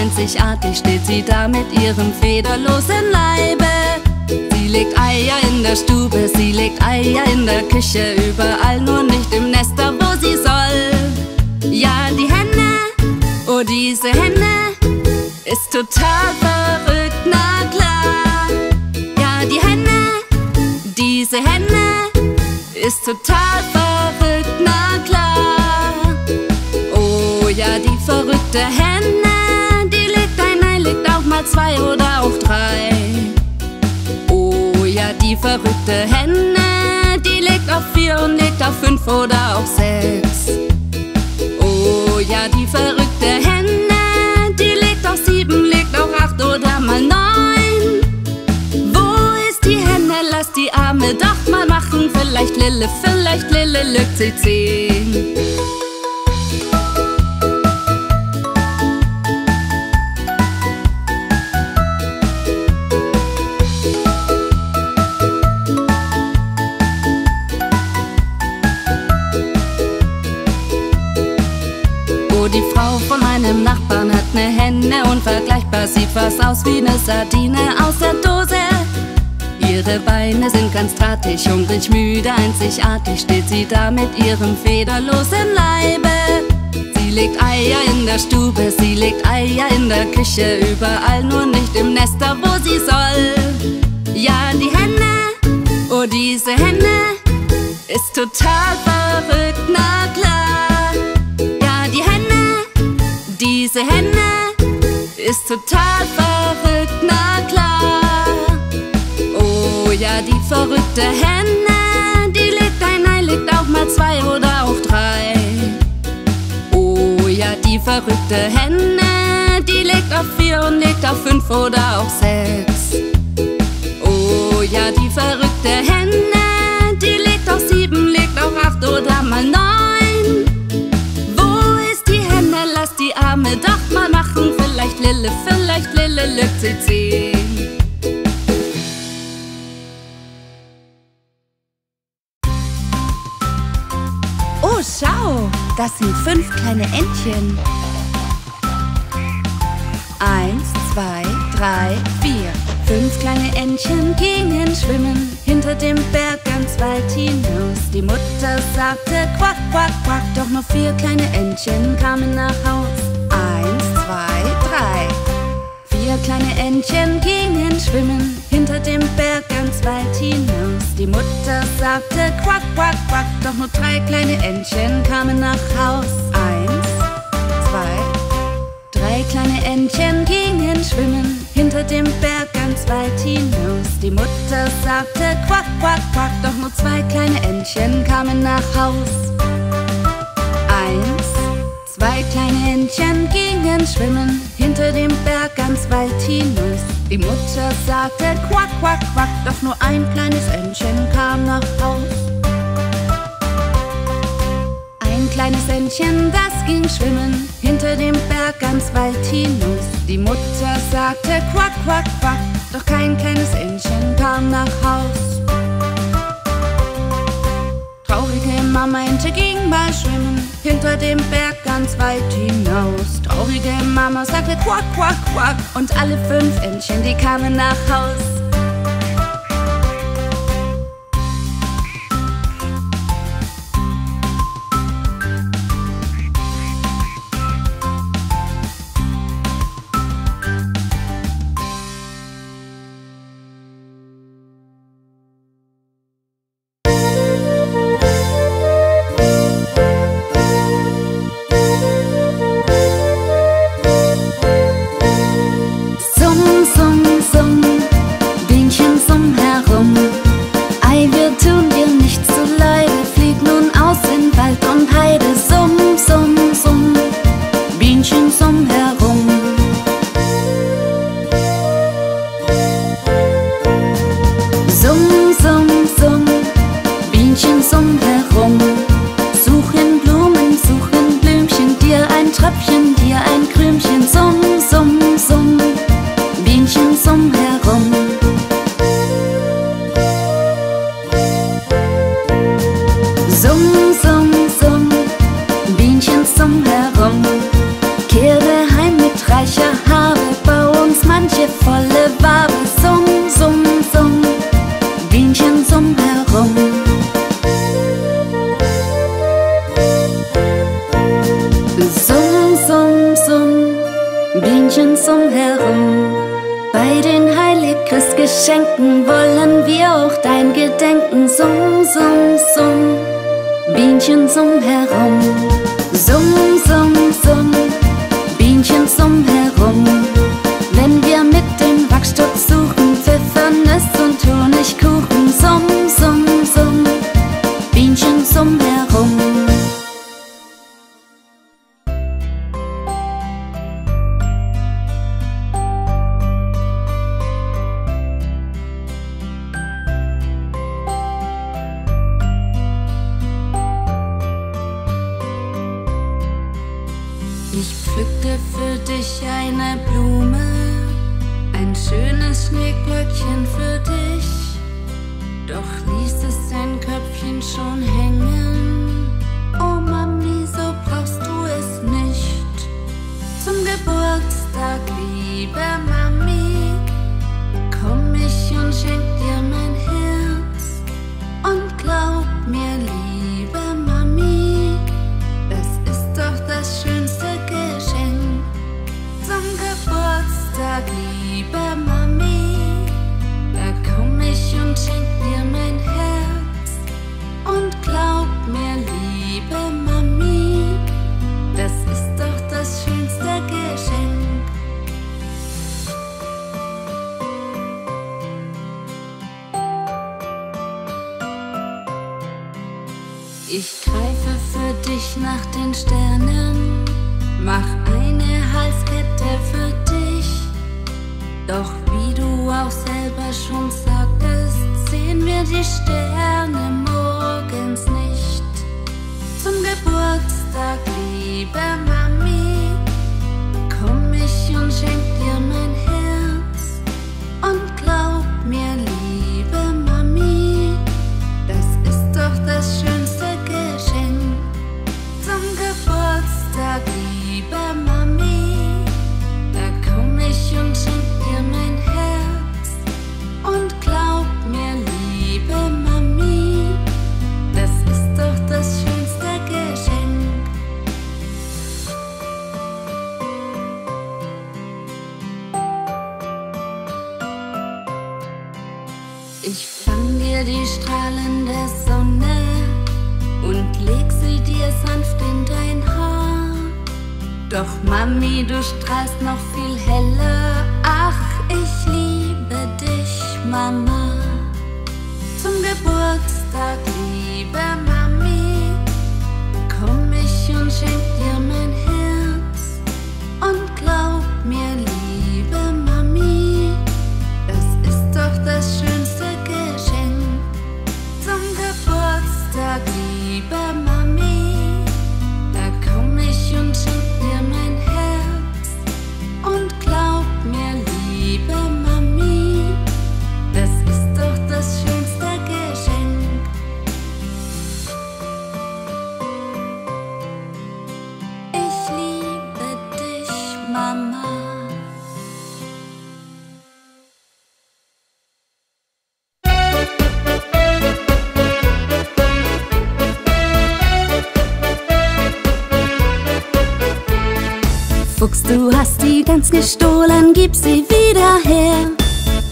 einzigartig, steht sie da mit ihrem federlosen Leibe. Sie legt Eier in der Stube, sie legt Eier in der Küche, überall nur nicht im Nester, wo sie soll. Ja, die Henne, oh diese Henne, ist total verrückt, na klar. Ja, die Henne, diese Henne, ist total verrückt, na klar. Oh ja, die verrückte Henne, zwei oder auch drei. Oh ja, die verrückte Henne, die legt auf vier und legt auf fünf oder auch sechs. Oh ja, die verrückte Henne, die legt auf sieben, legt auch acht oder mal neun. Wo ist die Henne? Lass die Arme doch mal machen. Vielleicht Lille, vielleicht Lille lügt sie zehn. Sieht fast aus wie ne Sardine aus der Dose. Ihre Beine sind ganz drahtig, hungrig, müde, einzigartig, steht sie da mit ihrem federlosen Leibe. Sie legt Eier in der Stube, sie legt Eier in der Küche, überall nur nicht im Nester, wo sie soll. Ja, die Henne, oh diese Henne, ist total verrückt, na klar. Ja, die Henne, diese Henne, ist total verrückt, na klar. Oh ja, die verrückte Henne, die legt ein Ei, legt auch mal zwei oder auch drei. Oh ja, die verrückte Henne, die legt auf vier und legt auf fünf oder auch sechs. Oh ja, die verrückte Henne, die legt auf sieben, legt auf acht oder mal neun. Wo ist die Henne? Lass die Arme doch mal machen. Vielleicht Lille, vielleicht Lille zehn. Oh, schau, das sind fünf kleine Entchen. Eins, zwei, drei, vier. Fünf kleine Entchen gingen schwimmen hinter dem Berg ganz weit hinaus. Die Mutter sagte quack, quack, quack, doch nur vier kleine Entchen kamen nach Haus. Zwei, drei. Vier kleine Entchen gingen schwimmen hinter dem Berg ganz weit hinaus. Die Mutter sagte quack, quack, quack, doch nur drei kleine Entchen kamen nach Haus. Eins, zwei, drei kleine Entchen gingen schwimmen hinter dem Berg ganz weit hinaus. Die Mutter sagte quack, quack, quack, doch nur zwei kleine Entchen kamen nach Haus. Eins, zwei kleine Entchen gingen schwimmen hinter dem Berg ganz weit hinaus. Die Mutter sagte quack, quack, quack, doch nur ein kleines Entchen kam nach Haus. Ein kleines Entchen, das ging schwimmen hinter dem Berg ganz weit hinaus. Die Mutter sagte quack, quack, quack, doch kein kleines Entchen kam nach Haus. Traurige Mama Ente ging mal schwimmen hinter dem Berg ganz weit hinaus. Traurige Mama sagte quack, quack, quack und alle fünf Entchen, die kamen nach Haus. Bienchen zum Herum. Bei den Heiligchristgeschenken wollen wir auch dein Gedenken. Summ, summ, summ, Bienchen zum Herum. Summ, summ, summ, Bienchen zum Herum. Gestohlen, gib sie wieder her,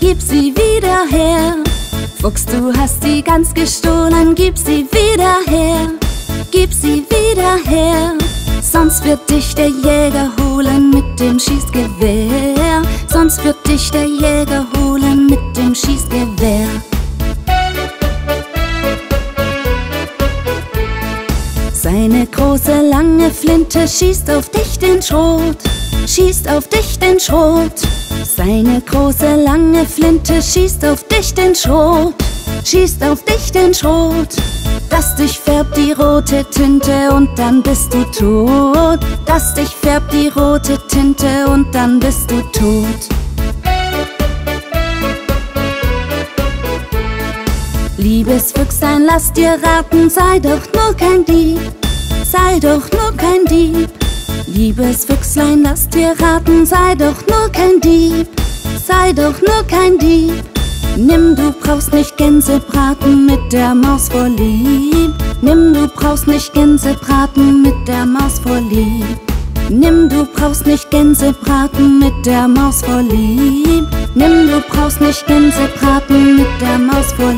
gib sie wieder her. Fuchs, du hast die ganz gestohlen, gib sie wieder her, gib sie wieder her. Sonst wird dich der Jäger holen mit dem Schießgewehr, sonst wird dich der Jäger holen mit dem Schießgewehr. Seine große lange Flinte schießt auf dich den Schrot schießt auf dich den Schrot. Seine große lange Flinte schießt auf dich den Schrot, schießt auf dich den Schrot. Das dich färbt die rote Tinte und dann bist du tot. Das dich färbt die rote Tinte und dann bist du tot. Liebes Füchsein, lass dir raten, sei doch nur kein Dieb, sei doch nur kein Dieb. Liebes Füchslein, lass dir raten, sei doch nur kein Dieb, sei doch nur kein Dieb. Nimm, du brauchst nicht Gänsebraten mit der Maus vor lieb. Nimm, du brauchst nicht Gänsebraten mit der Maus vor lieb. Nimm, du brauchst nicht Gänsebraten mit der Maus vor lieb. Nimm, du brauchst nicht Gänsebraten mit der Maus vor.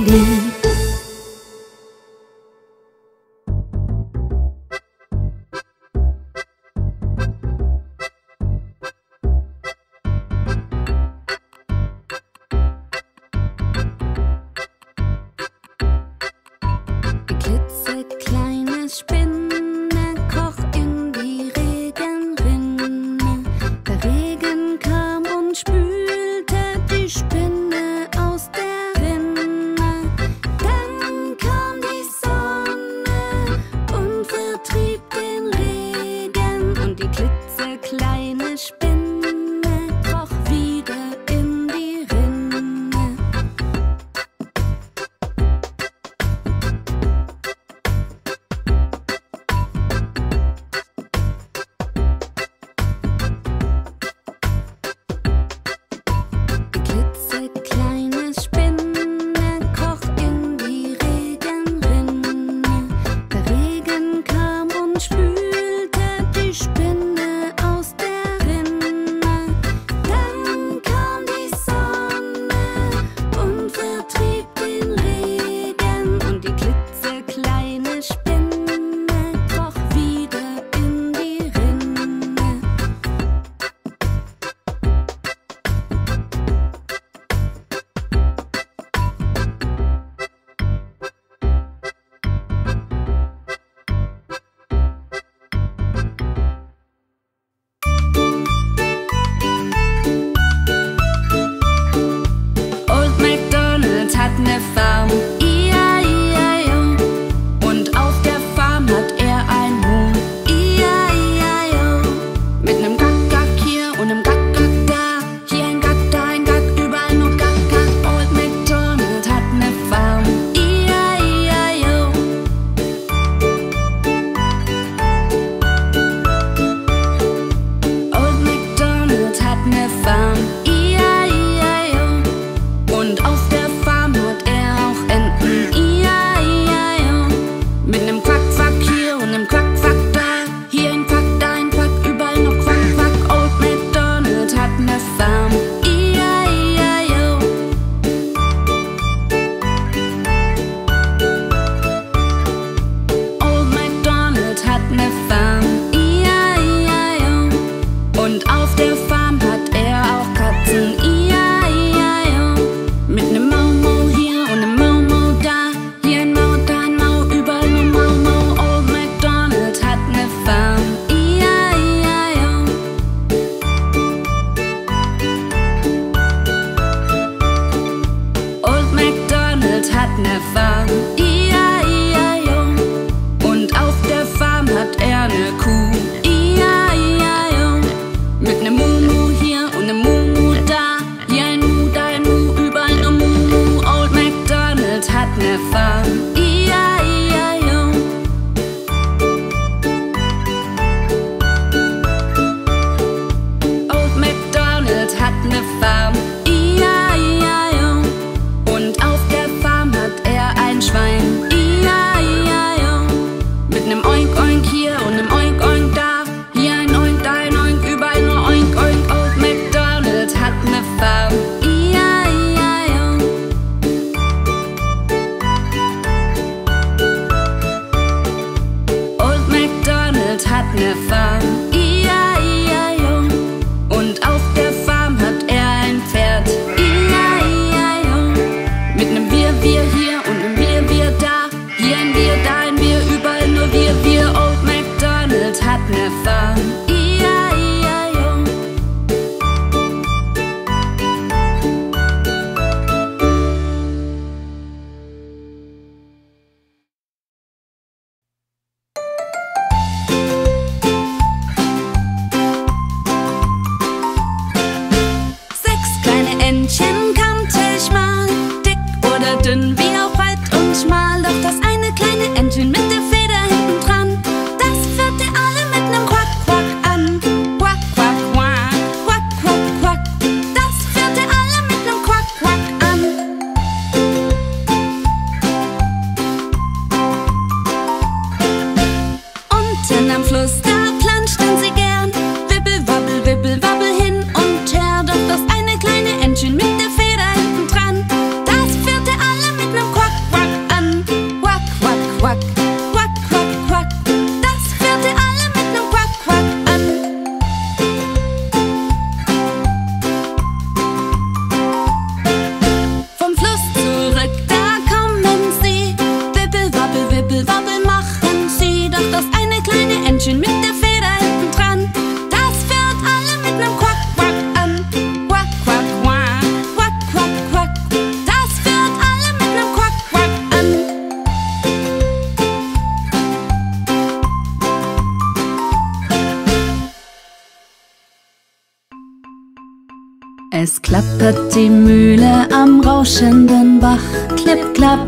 Rauschenden Bach, klipp, klapp.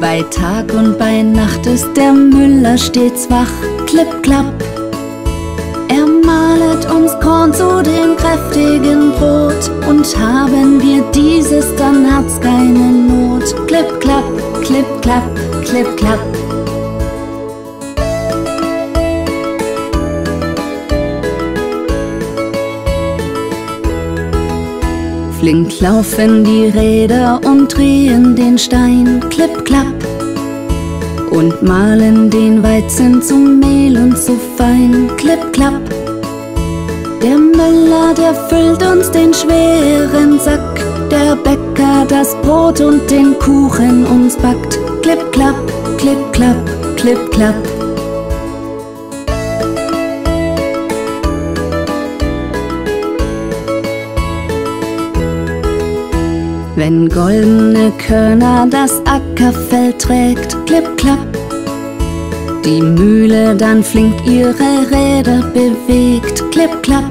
Bei Tag und bei Nacht ist der Müller stets wach, klipp, klapp. Er malet uns Korn zu dem kräftigen Brot und haben wir dieses, dann hat's keine Not. Klipp, klapp, klipp, klapp, klipp, klapp. Flink laufen die Räder und drehen den Stein, klipp, klapp. Und malen den Weizen zu Mehl und zu fein, klipp, klapp. Der Müller, der füllt uns den schweren Sack, der Bäcker das Brot und den Kuchen uns backt, klipp, klapp, klipp, klapp, klipp, klapp. Wenn goldene Körner das Ackerfeld trägt, klipp, klapp. Die Mühle dann flink ihre Räder bewegt, klipp, klapp.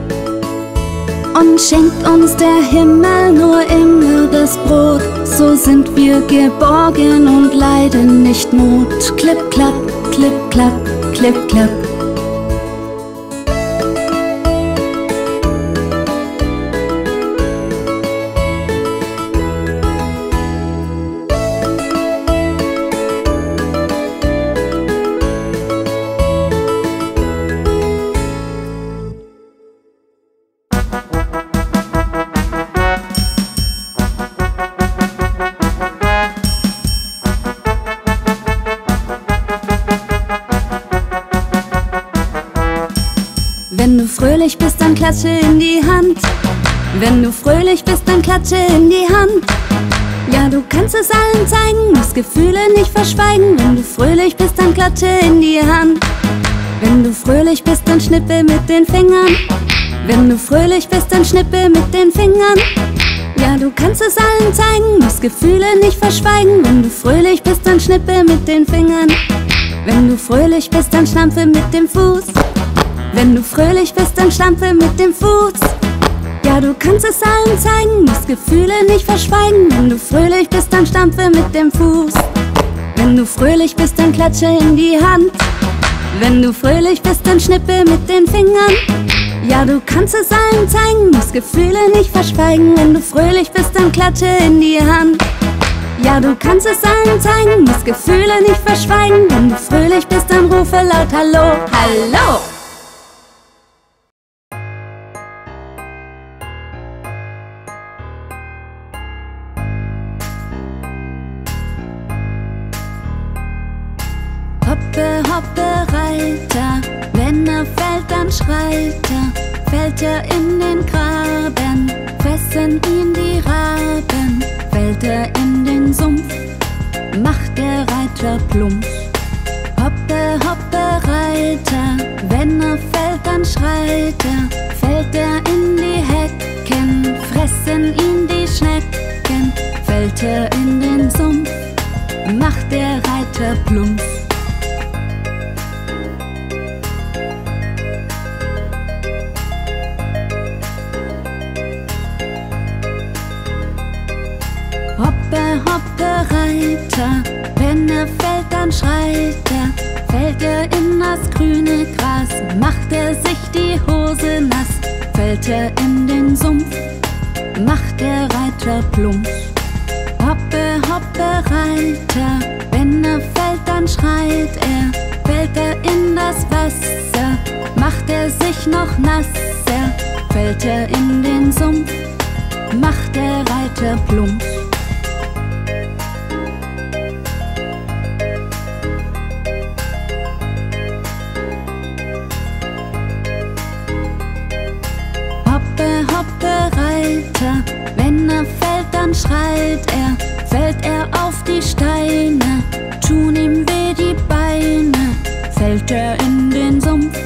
Und schenkt uns der Himmel nur immer das Brot, so sind wir geborgen und leiden nicht Not. Klipp, klapp, klipp, klapp, klipp, klapp. Klatsche in die Hand. Ja, du kannst es allen zeigen, musst Gefühle nicht verschweigen. Wenn du fröhlich bist, dann klatsche in die Hand. Wenn du fröhlich bist, dann schnippe mit den Fingern. Wenn du fröhlich bist, dann schnippe mit den Fingern. Ja, du kannst es allen zeigen, musst Gefühle nicht verschweigen. Wenn du fröhlich bist, dann schnippe mit den Fingern. Wenn du fröhlich bist, dann stampfe mit dem Fuß. Wenn du fröhlich bist, dann stampfe mit dem Fuß. Ja, du kannst es allen zeigen, musst Gefühle nicht verschweigen. Wenn du fröhlich bist, dann stampfe mit dem Fuß. Wenn du fröhlich bist, dann klatsche in die Hand. Wenn du fröhlich bist, dann schnippe mit den Fingern. Ja, du kannst es allen zeigen, musst Gefühle nicht verschweigen. Wenn du fröhlich bist, dann klatsche in die Hand. Ja, du kannst es allen zeigen, musst Gefühle nicht verschweigen. Wenn du fröhlich bist, dann rufe laut Hallo, Hallo! Schreit er, fällt er in den Graben, fressen ihn die Raben, fällt er in den Sumpf, macht der Reiter plump. Hoppe, hoppe, Reiter, wenn er fällt, dann schreit er, fällt er in die Hecken, fressen ihn die Schnecken, fällt er in den Sumpf, macht der Reiter plump. Reiter, wenn er fällt, dann schreit er. Fällt er in das grüne Gras, macht er sich die Hose nass. Fällt er in den Sumpf, macht der Reiter plump. Hoppe, hoppe, Reiter, wenn er fällt, dann schreit er. Fällt er in das Wasser, macht er sich noch nasser. Fällt er in den Sumpf, macht der Reiter plump. Dann schreit er, fällt er auf die Steine, tun ihm weh die Beine, fällt er in den Sumpf,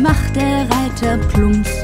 macht der Reiter plumps.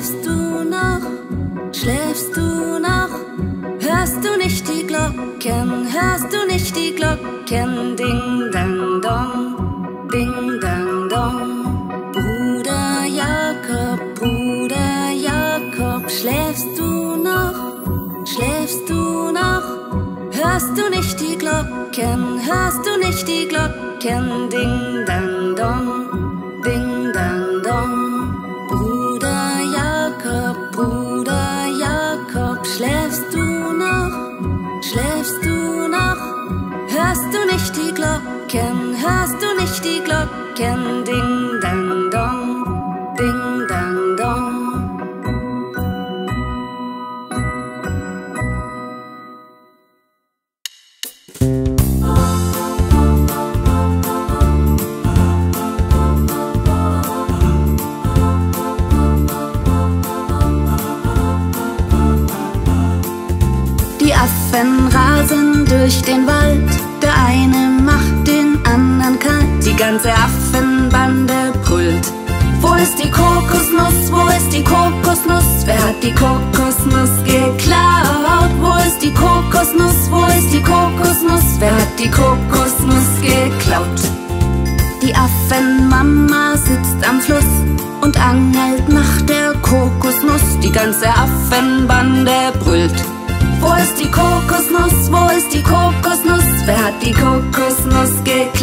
Schläfst du noch, schläfst du noch? Hörst du nicht die Glocken, hörst du nicht die Glocken, ding dang dong, ding dang dong. Bruder Jakob, Bruder Jakob, schläfst du noch, schläfst du noch? Hörst du nicht die Glocken, hörst du nicht die Glocken, ding dang dong, die Glocken, ding dang dong, ding dang dong. Die Affen rasen durch den Wald, die Kokosnuss geklaut? Wo ist die Kokosnuss, wo ist die Kokosnuss, wer hat die Kokosnuss geklaut? Die Affenmama sitzt am Fluss und angelt nach der Kokosnuss. Die ganze Affenbande brüllt. Wo ist die Kokosnuss? Wo ist die Kokosnuss? Wer hat die Kokosnuss geklaut?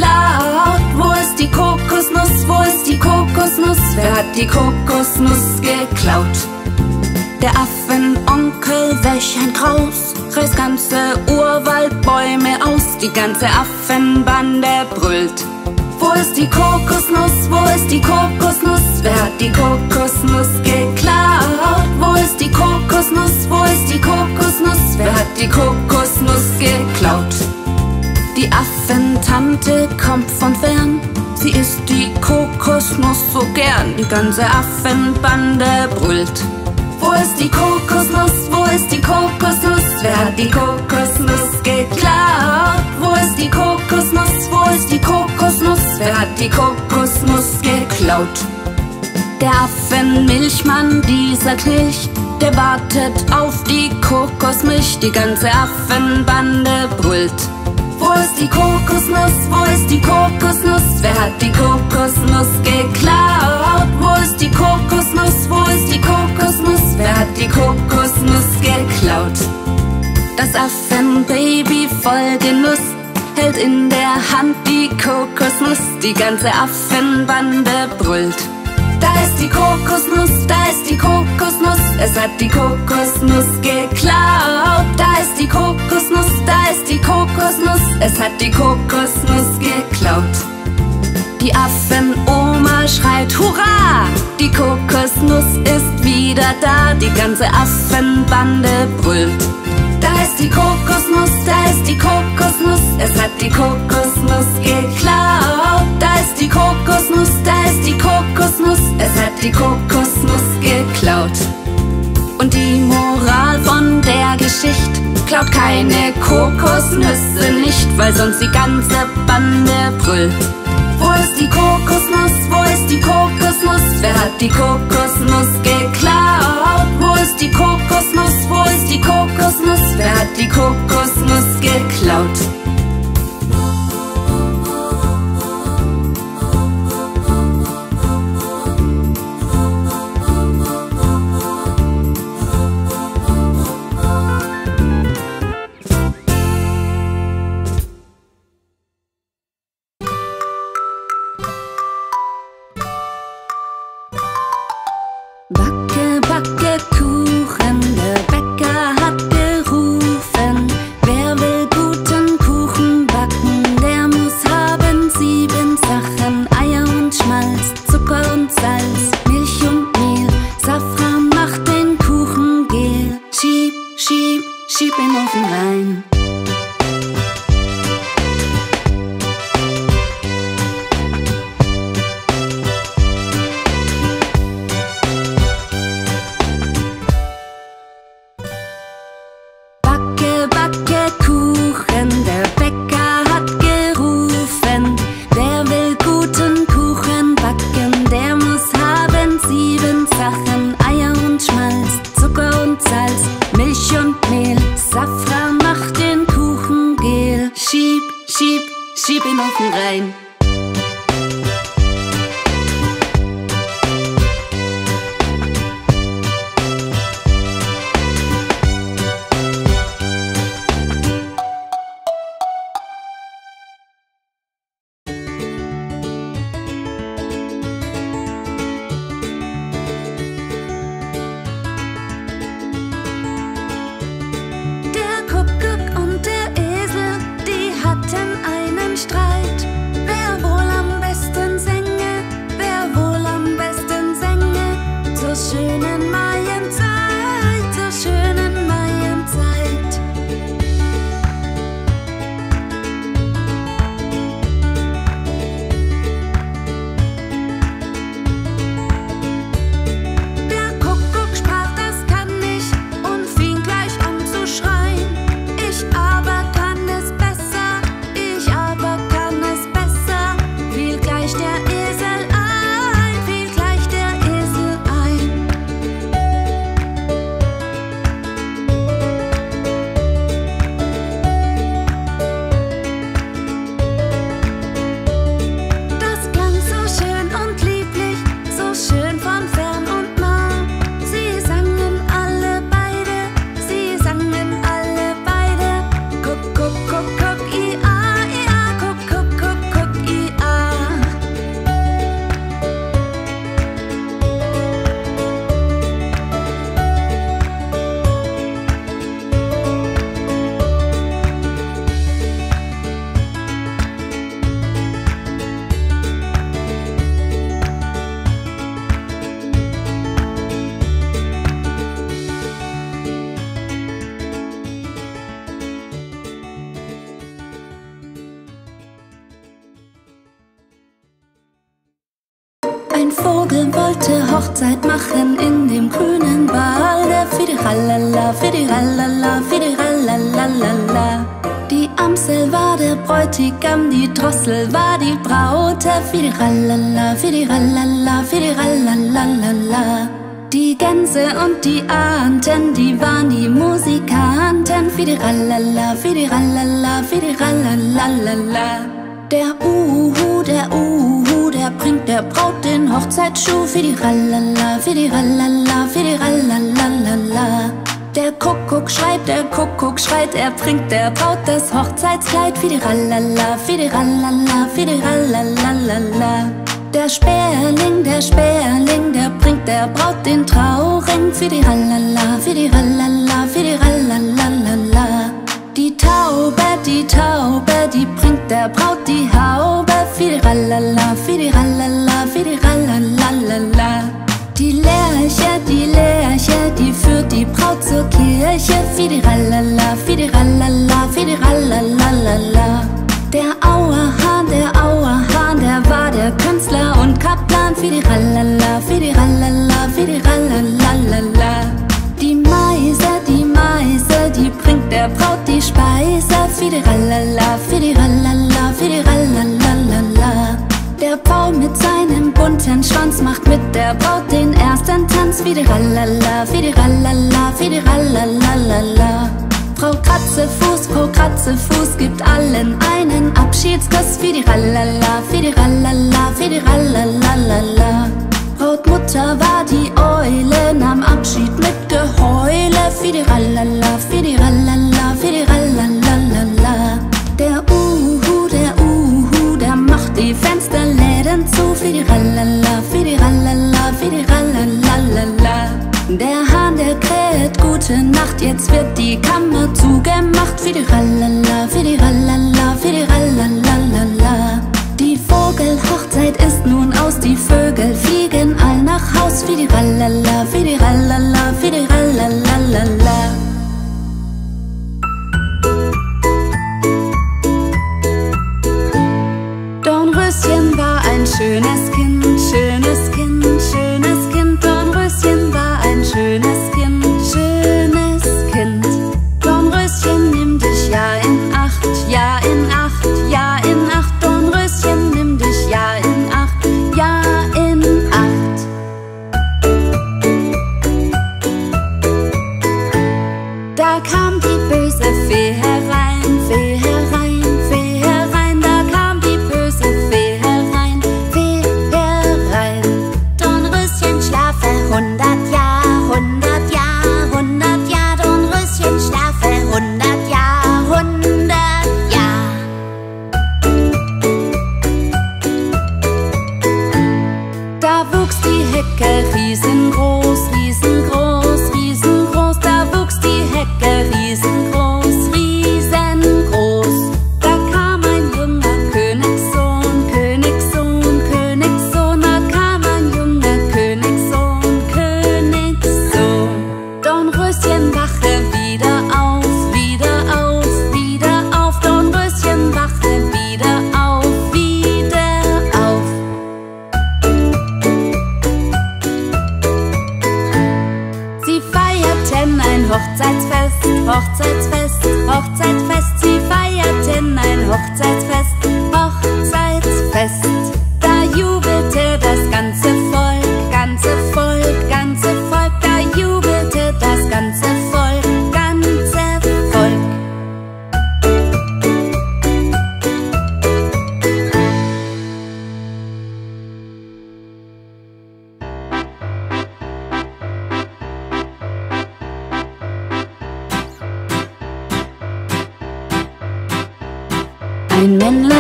Ein Kraus, reißt ganze Urwaldbäume aus, die ganze Affenbande brüllt. Wo ist die Kokosnuss? Wo ist die Kokosnuss? Wer hat die Kokosnuss geklaut? Wo ist die Kokosnuss? Wo ist die Kokosnuss? Wer hat die Kokosnuss geklaut? Die Affentante kommt von fern, sie isst die Kokosnuss so gern, die ganze Affenbande brüllt. Wo ist die Kokosnuss? Wo ist die Kokosnuss? Wer hat die Kokosnuss geklaut? Wo ist die Kokosnuss? Wo ist die Kokosnuss? Wer hat die Kokosnuss geklaut? Der Affenmilchmann, dieser Knilch, der wartet auf die Kokosmilch, die ganze Affenbande brüllt. Wo ist die Kokosnuss? Wo ist die Kokosnuss? Wer hat die Kokosnuss geklaut? Wo ist die Kokosnuss? Wo ist die Kokosnuss? Wer hat die Kokosnuss geklaut? Das Affenbaby voll Genuss hält in der Hand die Kokosnuss, die ganze Affenbande brüllt. Da ist die Kokosnuss, da ist die Kokosnuss, es hat die Kokosnuss geklaut. Da ist die Kokosnuss, da ist die Kokosnuss, es hat die Kokosnuss geklaut. Die Affenoma schreit Hurra! Die Kokosnuss ist wieder da, die ganze Affenbande brüllt. Da ist die Kokosnuss, da ist die Kokosnuss, es hat die Kokosnuss geklaut. Da ist die Kokosnuss, da ist die Kokosnuss, es hat die Kokosnuss geklaut. Und die Moral von der Geschichte klaut keine Kokosnüsse nicht, weil sonst die ganze Bande brüllt. Wo ist die Kokosnuss? Ist die Kokosnuss? Wer hat die Kokosnuss geklaut? Wo ist die Kokosnuss? Wo ist die Kokosnuss? Wer hat die Kokosnuss geklaut? sheep ain't moving line. Bräutigam, die Drossel war die Braut. Fidiralala, fidiralala, fidiralalalala. Die Gänse und die Ahnten, die waren die Musikanten. Fidiralala, fidiralala, fidiralalalala. Der Uhu, der Uhu, der bringt der Braut den Hochzeitsschuh für die Rallala, Der Kuckuck schreit, der Kuckuck schreit, er bringt der Braut das Hochzeitskleid für die Rallalalala. Der Sperling, der Sperling, der bringt der Braut den Trauring für die Rallalalala. Die Taube, die Taube, die bringt der Braut die Haube. Fidiralala, fidiralala, fidiralalalala. Die Lerche, die Lerche, die führt die Braut zur Kirche. Fidiralala, fidiralala, fidiralalalala. Der Auerhahn, der Auerhahn, der war der Künstler und Kaplan. Fidiralala, fidiralala, fidiralalalala. Die Meise, die Meise, die bringt der Braut die Speise. Fidiralala, fidiralala, fidiralalalala. Mit seinem bunten Schwanz macht mit der Braut den ersten Tanz. Fidiralala, fidiralala, fidiralalalala. Frau Kratzefuß, Frau Kratzefuß gibt allen einen Abschiedskuss. Fidiralala, fidiralala, fidiralalalala. Brautmutter war die Eule, nahm Abschied mit Geheule. Fidiralala, fidiralala, fidiralalalala. Firihallala, Firihallala, Ralala. Der Hahn, der kräht, gute Nacht, jetzt wird die Kammer zugemacht. Firihallala, Ralala.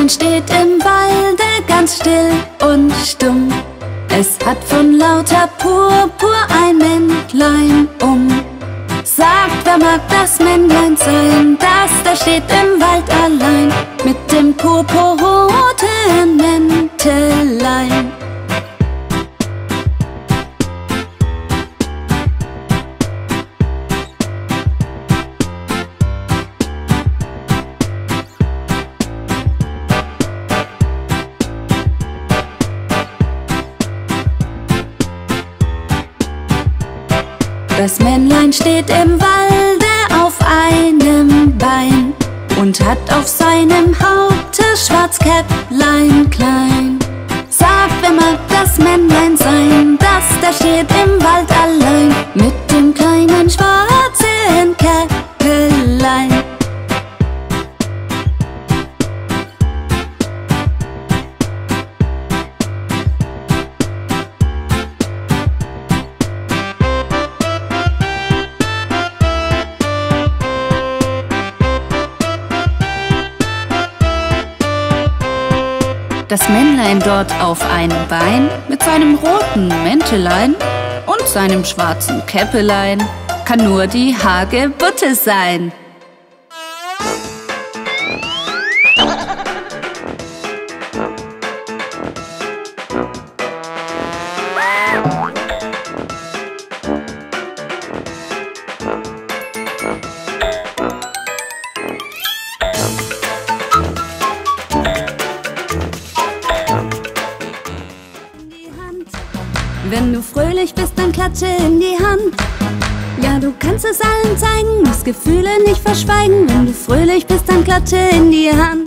und steht im Walde ganz still und stumm. Es hat von lauter Purpur ein Männlein um. Sagt, wer mag das Männlein sein, das da steht im Wald allein mit dem purpurroten Mäntelein. Das Männlein steht im Walde auf einem Bein und hat auf seinem Haupte Schwarzkäpplein klein. Sag immer das Männlein sein, das da steht im Wald allein. dort auf einem Bein mit seinem roten Mäntelein und seinem schwarzen Käppelein kann nur die Hagebutte sein. fröhlich bist, dann klatsche in die Hand.